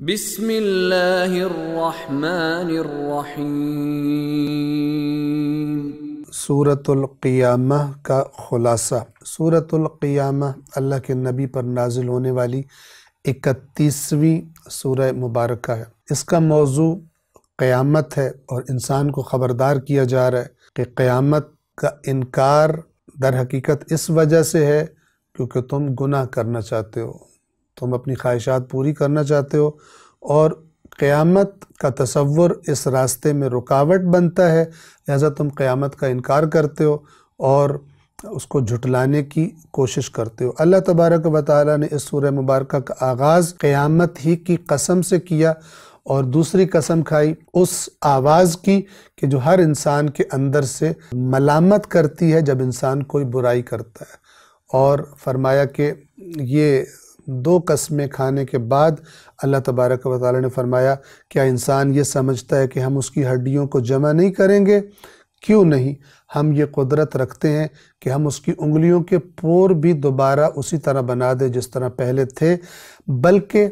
بسم اللہ الرحمن الرحیم سورة القیامہ کا خلاصہ۔ سورة القیامہ اللہ کے نبی پر نازل ہونے والی اکتیسویں سورہ مبارکہ ہے۔ اس کا موضوع قیامت ہے اور انسان کو خبردار کیا جا رہا ہے کہ قیامت کا انکار در حقیقت اس وجہ سے ہے کیونکہ تم گناہ کرنا چاہتے ہو۔ تم اپنی خواہشات پوری کرنا چاہتے ہو اور قیامت کا تصور اس راستے میں رکاوٹ بنتا ہے لہذا تم قیامت کا انکار کرتے ہو اور اس کو جھٹلانے کی کوشش کرتے ہو۔ اللہ تبارک و تعالیٰ نے اس سورہ مبارکہ کا آغاز قیامت ہی کی قسم سے کیا اور دوسری قسم کھائی، اس آواز کی کہ جو ہر انسان کے اندر سے ملامت کرتی ہے جب انسان کوئی برائی کرتا ہے۔ اور فرمایا کہ یہ دو قسمیں کھانے کے بعد اللہ تبارک و تعالیٰ نے فرمایا، کیا انسان یہ سمجھتا ہے کہ ہم اس کی ہڈیوں کو جمع نہیں کریں گے؟ کیوں نہیں؟ ہم یہ قدرت رکھتے ہیں کہ ہم اس کی انگلیوں کے پور بھی دوبارہ اسی طرح بنا دیں جس طرح پہلے تھے۔ بلکہ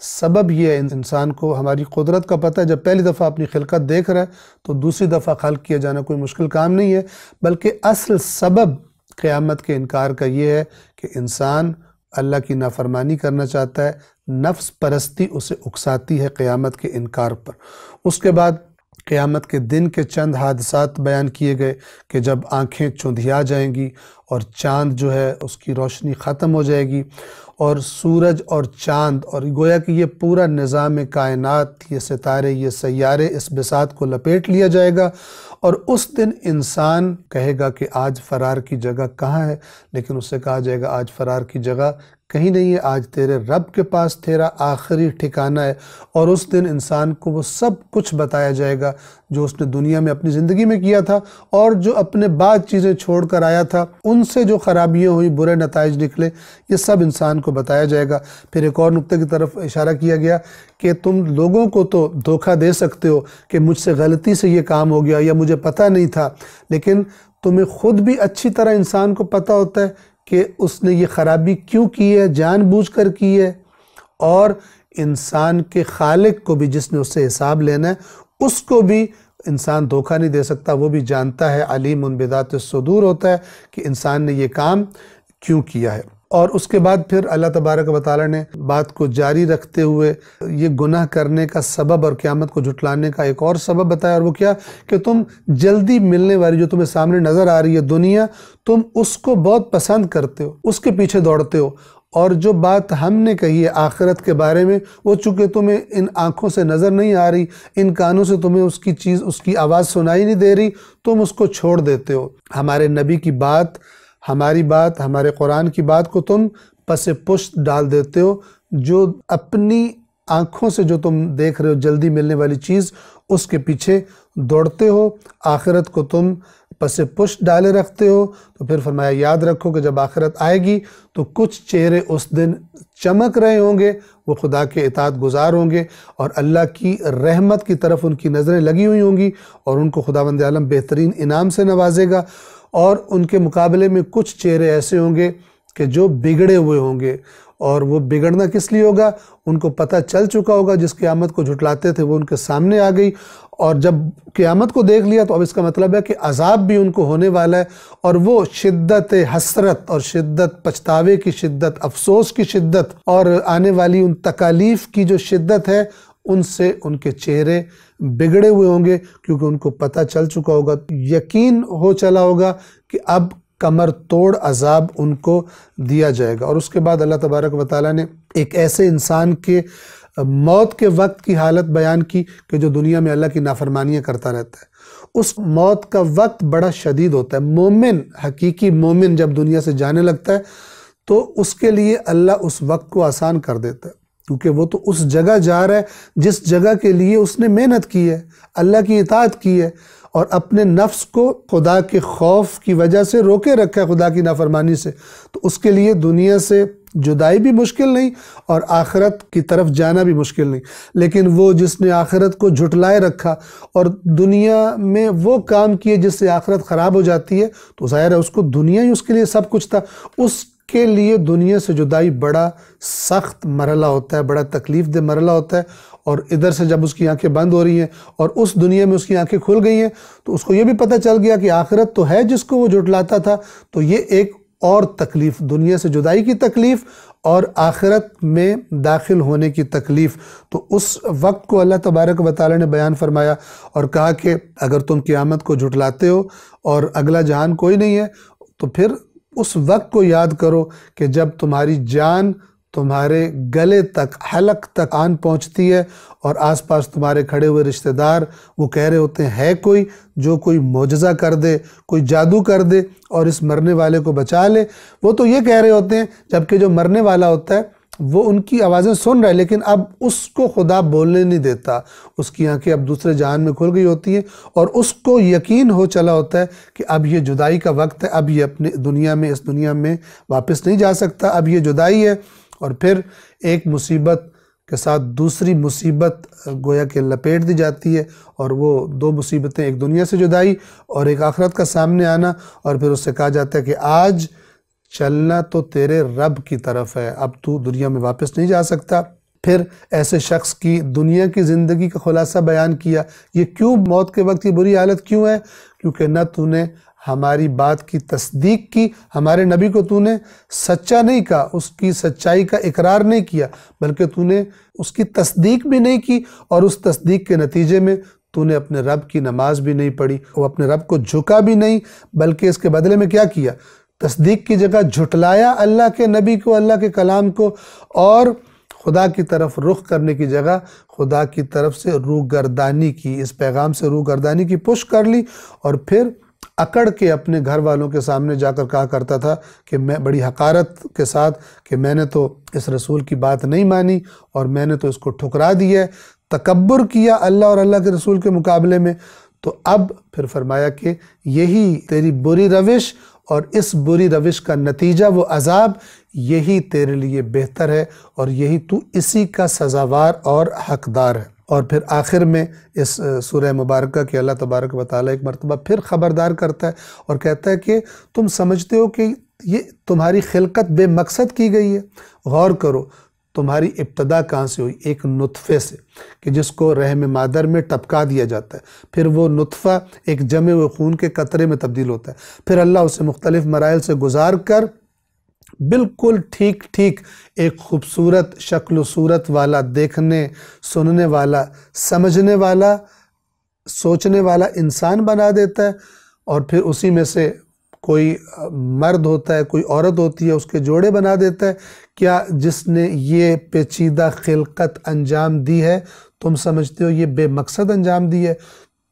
سبب یہ ہے، انسان کو ہماری قدرت کا پتہ ہے، جب پہلی دفعہ اپنی خلقت دیکھ رہا ہے تو دوسری دفعہ خلق کیا جانا کوئی مشکل کام نہیں ہے۔ بلکہ اصل سبب قیامت کے انکار کا یہ ہے کہ انسان اللہ کی نافرمانی کرنا چاہتا ہے، نفس پرستی اسے اکساتی ہے قیامت کے انکار پر۔ اس کے بعد قیامت کے دن کے چند حادثات بیان کیے گئے کہ جب آنکھیں چندھیا جائیں گی اور چاند جو ہے اس کی روشنی ختم ہو جائے گی اور سورج اور چاند اور گویا کہ یہ پورا نظام کائنات، یہ ستارے، یہ سیارے اس بسات کو لپیٹ لیا جائے گا اور اس دن انسان کہے گا کہ آج فرار کی جگہ کہاں ہے؟ لیکن اس سے کہا جائے گا آج فرار کی جگہ کہیں نہیں ہے، آج تیرے رب کے پاس تیرا آخری ٹھکانہ ہے اور اس دن انسان کو وہ سب کچھ بتایا جائے گا جو اس نے دنیا میں اپنی زندگی میں کیا تھا اور جو اپنے بعد چیزیں چھوڑ کر آیا تھا۔ ان سے جو خرابیاں ہوئی برے نتائج نکلے، یہ سب انسان کو بتایا جائے گا۔ پھر ایک اور نقطے کی طرف اشارہ کیا گیا کہ تم لوگوں کو تو دھوکہ دے سکتے ہو کہ مجھ سے غلطی سے یہ کام ہو گیا یا مجھے پتہ نہیں تھا، لیکن تمہیں خود بھی اچھی طرح انسان کو پتہ ہوتا ہے کہ اس نے یہ خرابی کیوں کی ہے، جان بوجھ کر کی ہے؟ اور انسان کے خالق کو بھی جس نے اس سے حساب لینا ہے، اس کو بھی انسان دھوکہ نہیں دے سکتا، وہ بھی جانتا ہے، علیم ان بدات صدور ہوتا ہے کہ انسان نے یہ کام کیوں کیا ہے۔ اور اس کے بعد پھر اللہ تبارک و تعالیٰ نے بات کو جاری رکھتے ہوئے یہ گناہ کرنے کا سبب اور قیامت کو جھٹلانے کا ایک اور سبب بتایا اور وہ کیا کہ تم جلدی ملنے والی جو تمہیں سامنے نظر آ رہی ہے دنیا، تم اس کو بہت پسند کرتے ہو، اس کے پیچھے دوڑتے ہو۔ اور جو بات ہم نے کہی ہے آخرت کے بارے میں، وہ چونکہ تمہیں ان آنکھوں سے نظر نہیں آ رہی، ان کانوں سے تمہیں اس کی چیز، اس کی آواز سنائی نہیں دے رہی، تم اس کو چھوڑ دیتے ہو۔ ہمارے نبی کی بات ہماری بات، ہمارے قرآن کی بات کو تم پس پشت ڈال دیتے ہو، جو اپنی آنکھوں سے جو تم دیکھ رہے ہو، جلدی ملنے والی چیز، اس کے پیچھے دوڑتے ہو، آخرت کو تم پس پشت ڈالے رکھتے ہو۔ تو پھر فرمایا، یاد رکھو کہ جب آخرت آئے گی تو کچھ چہرے اس دن چمک رہے ہوں گے، وہ خدا کے اطاعت گزار ہوں گے اور اللہ کی رحمت کی طرف ان کی نظریں لگی ہوئی ہوں گی اور ان کو خدا بند عالم بہترین انعام سے نوازے گا۔ اور ان کے مقابلے میں کچھ چہرے ایسے ہوں گے کہ جو بگڑے ہوئے ہوں گے۔ اور وہ بگڑنا کس لیے ہوگا؟ ان کو پتہ چل چکا ہوگا۔ جس قیامت کو جھٹلاتے تھے وہ ان کے سامنے آ گئی۔ اور جب قیامت کو دیکھ لیا تو اب اس کا مطلب ہے کہ عذاب بھی ان کو ہونے والا ہے۔ اور وہ شدت حسرت اور شدت پچھتاوے کی شدت، افسوس کی شدت اور آنے والی ان تکالیف کی جو شدت ہے ان سے ان کے چہرے بگڑے ہوئے ہوں گے کیونکہ ان کو پتہ چل چکا ہوگا، یقین ہو چلا ہوگا کہ اب کمر توڑ عذاب ان کو دیا جائے گا۔ اور اس کے بعد اللہ تبارک و تعالیٰ نے ایک ایسے انسان کے موت کے وقت کی حالت بیان کی کہ جو دنیا میں اللہ کی نافرمانیاں کرتا رہتا ہے۔ اس موت کا وقت بڑا شدید ہوتا ہے۔ مومن، حقیقی مومن جب دنیا سے جانے لگتا ہے تو اس کے لیے اللہ اس وقت کو آسان کر دیتا ہے۔ کیونکہ وہ تو اس جگہ جا رہا ہے جس جگہ کے لیے اس نے محنت کی ہے، اللہ کی اطاعت کی ہے اور اپنے نفس کو خدا کے خوف کی وجہ سے روکے رکھا ہے، خدا کی نافرمانی سے۔ تو اس کے لیے دنیا سے جدائی بھی مشکل نہیں اور آخرت کی طرف جانا بھی مشکل نہیں۔ لیکن وہ جس نے آخرت کو جھٹلائے رکھا اور دنیا میں وہ کام کیے جس سے آخرت خراب ہو جاتی ہے، تو ظاہر ہے اس کو دنیا ہی اس کے لیے سب کچھ تھا۔ اس کے لیے دنیا سے جدائی بڑا سخت مرحلہ ہوتا ہے، بڑا تکلیف دہ مرحلہ ہوتا ہے اور ادھر سے جب اس کی آنکھیں بند ہو رہی ہیں اور اس دنیا میں اس کی آنکھیں کھل گئی ہیں، تو اس کو یہ بھی پتہ چل گیا کہ آخرت تو ہے جس کو وہ جھٹلاتا تھا، تو یہ ایک اور تکلیف، دنیا سے جدائی کی تکلیف اور آخرت میں داخل ہونے کی تکلیف۔ تو اس وقت کو اللہ تبارک و تعالی نے بیان فرمایا اور کہا کہ اگر تم قیامت کو جھٹلاتے ہو اور اگلا جہان کوئی نہیں ہے، تو پھر اس وقت کو یاد کرو کہ جب تمہاری جان تمہارے گلے تک، حلق تک آن پہنچتی ہے اور آس پاس تمہارے کھڑے ہوئے رشتہ دار وہ کہہ رہے ہوتے ہیں، ہے کوئی جو کوئی معجزہ کر دے، کوئی جادو کر دے اور اس مرنے والے کو بچا لے؟ وہ تو یہ کہہ رہے ہوتے ہیں، جبکہ جو مرنے والا ہوتا ہے وہ ان کی آوازیں سن رہا ہے، لیکن اب اس کو خدا بولنے نہیں دیتا۔ اس کی آنکھیں اب دوسرے جہان میں کھل گئی ہوتی ہیں اور اس کو یقین ہو چلا ہوتا ہے کہ اب یہ جدائی کا وقت ہے، اب یہ اپنے دنیا میں، اس دنیا میں واپس نہیں جا سکتا۔ اب یہ جدائی ہے۔ اور پھر ایک مصیبت کے ساتھ دوسری مصیبت گویا کہ لپیٹ دی جاتی ہے اور وہ دو مصیبتیں ایک دنیا سے جدائی اور ایک آخرت کا سامنے آنا اور پھر اس سے کہا جاتا ہے کہ آج چلنا تو تیرے رب کی طرف ہے، اب تو دنیا میں واپس نہیں جا سکتا۔ پھر ایسے شخص کی دنیا کی زندگی کا خلاصہ بیان کیا۔ یہ کیوں موت کے وقت یہ بری حالت کیوں ہے؟ کیونکہ نہ تو نے ہماری بات کی تصدیق کی، ہمارے نبی کو تو نے سچا نہیں کہا، اس کی سچائی کا اقرار نہیں کیا، بلکہ تو نے اس کی تصدیق بھی نہیں کی۔ اور اس تصدیق کے نتیجے میں تو نے اپنے رب کی نماز بھی نہیں پڑھی، وہ اپنے رب کو جھکا بھی نہیں، بلکہ اس کے بدلے میں کیا کیا؟ تصدیق کی جگہ جھٹلایا اللہ کے نبی کو، اللہ کے کلام کو، اور خدا کی طرف رخ کرنے کی جگہ خدا کی طرف سے روح گردانی کی، اس پیغام سے روح گردانی کی پش کر لی اور پھر اکڑ کے اپنے گھر والوں کے سامنے جا کر کہا کرتا تھا کہ میں بڑی حقارت کے ساتھ کہ میں نے تو اس رسول کی بات نہیں مانی اور میں نے تو اس کو ٹھکرا دی ہے، تکبر کیا اللہ اور اللہ کے رسول کے مقابلے میں۔ تو اب پھر فرمایا کہ یہی تیری بری روش اور اس بری روش کا نتیجہ وہ عذاب، یہی تیرے لیے بہتر ہے اور یہی تو اسی کا سزاوار اور حقدار ہے۔ اور پھر آخر میں اس سورہ مبارکہ کے اللہ تبارک و تعالیٰ ایک مرتبہ پھر خبردار کرتا ہے اور کہتا ہے کہ تم سمجھتے ہو کہ یہ تمہاری خلقت بے مقصد کی گئی ہے۔ غور کرو تمہاری ابتدا کہاں سے ہوئی؟ ایک نطفے سے، کہ جس کو رحم مادر میں ٹپکا دیا جاتا ہے۔ پھر وہ نطفہ ایک جمع ہوئے خون کے قطرے میں تبدیل ہوتا ہے۔ پھر اللہ اسے مختلف مراحل سے گزار کر بالکل ٹھیک ٹھیک ایک خوبصورت شکل و صورت والا، دیکھنے، سننے والا، سمجھنے والا، سوچنے والا انسان بنا دیتا ہے۔ اور پھر اسی میں سے کوئی مرد ہوتا ہے، کوئی عورت ہوتی ہے، اس کے جوڑے بنا دیتا ہے۔ کیا جس نے یہ پیچیدہ خلقت انجام دی ہے؟ تم سمجھتے ہو یہ بے مقصد انجام دی ہے۔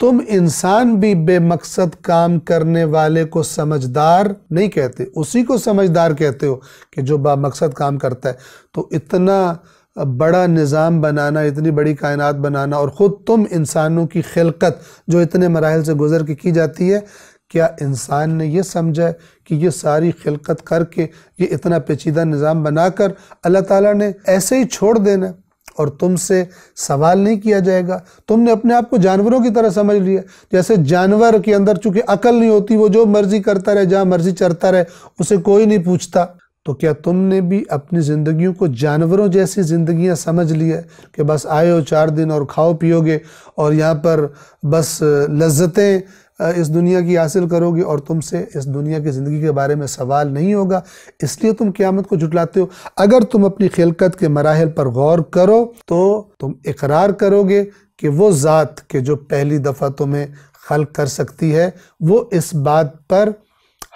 تم انسان بھی بے مقصد کام کرنے والے کو سمجھدار نہیں کہتے، اسی کو سمجھدار کہتے ہو کہ جو با مقصد کام کرتا ہے۔ تو اتنا بڑا نظام بنانا، اتنی بڑی کائنات بنانا اور خود تم انسانوں کی خلقت جو اتنے مراحل سے گزر کے کی جاتی ہے کیا انسان نے یہ سمجھا کہ یہ ساری خلقت کر کے یہ اتنا پیچیدہ نظام بنا کر اللہ تعالیٰ نے ایسے ہی چھوڑ دینا اور تم سے سوال نہیں کیا جائے گا؟ تم نے اپنے آپ کو جانوروں کی طرح سمجھ لیا۔ جیسے جانور کے اندر چونکہ عقل نہیں ہوتی، وہ جو مرضی کرتا رہے، جہاں مرضی چرتا رہے، اسے کوئی نہیں پوچھتا۔ تو کیا تم نے بھی اپنی زندگیوں کو جانوروں جیسی زندگیاں سمجھ لیا کہ بس آئے ہو چار دن اور کھاؤ پیو گے اور یہاں پر بس لذتیں اس دنیا کی حاصل کرو گے اور تم سے اس دنیا کی زندگی کے بارے میں سوال نہیں ہوگا، اس لیے تم قیامت کو جھٹلاتے ہو۔ اگر تم اپنی خلقت کے مراحل پر غور کرو تو تم اقرار کرو گے کہ وہ ذات کہ جو پہلی دفعہ تمہیں خلق کر سکتی ہے، وہ اس بات پر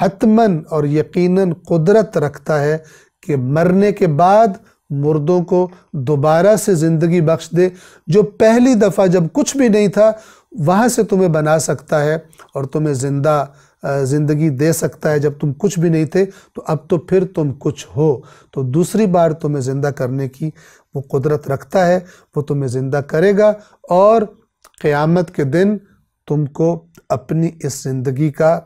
حتماً اور یقیناً قدرت رکھتا ہے کہ مرنے کے بعد مردوں کو دوبارہ سے زندگی بخش دے۔ جو پہلی دفعہ جب کچھ بھی نہیں تھا وہاں سے تمہیں بنا سکتا ہے اور تمہیں زندہ زندگی دے سکتا ہے جب تم کچھ بھی نہیں تھے، تو اب تو پھر تم کچھ ہو۔ تو دوسری بار تمہیں زندہ کرنے کی وہ قدرت رکھتا ہے، وہ تمہیں زندہ کرے گا اور قیامت کے دن تم کو اپنی اس زندگی کا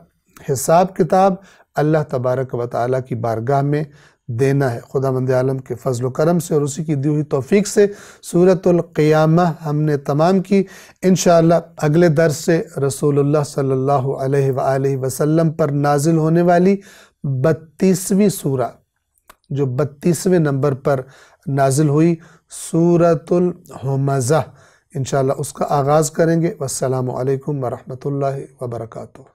حساب کتاب اللہ تبارک و تعالیٰ کی بارگاہ میں دینا ہے۔ خدا مند عالم کے فضل و کرم سے اور اسی کی دی ہوئی توفیق سے سورة القیامہ ہم نے تمام کی۔ انشاءاللہ اگلے درس سے رسول اللہ صلی اللہ علیہ وآلہ وسلم پر نازل ہونے والی بتیسویں سورہ، جو بتیسویں نمبر پر نازل ہوئی سورت الحمزہ۔ انشاءاللہ اس کا آغاز کریں گے۔ والسلام علیکم ورحمۃ اللہ وبرکاتہ۔